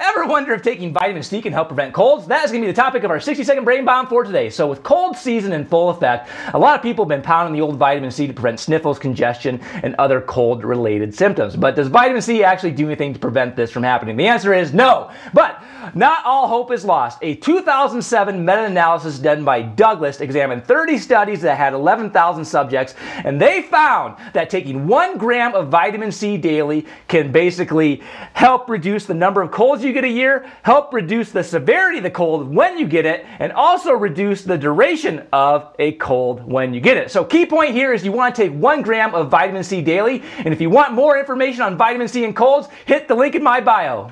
ever wonder if taking vitamin C can help prevent colds? That is going to be the topic of our 60 second brain bomb for today. So, with cold season in full effect, a lot of people have been pounding the old vitamin C to prevent sniffles, congestion, and other cold related symptoms. But does vitamin C actually do anything to prevent this from happening? The answer is no. But not all hope is lost. A 2007 meta analysis done by Douglas examined 30 studies that had 11,000 subjects, and they found that taking one gram of vitamin C daily can basically help reduce the number of colds you get a year, help reduce the severity of the cold when you get it, and also reduce the duration of a cold when you get it. So, key point here is you want to take one gram of vitamin C daily, and if you want more information on vitamin C and colds, hit the link in my bio.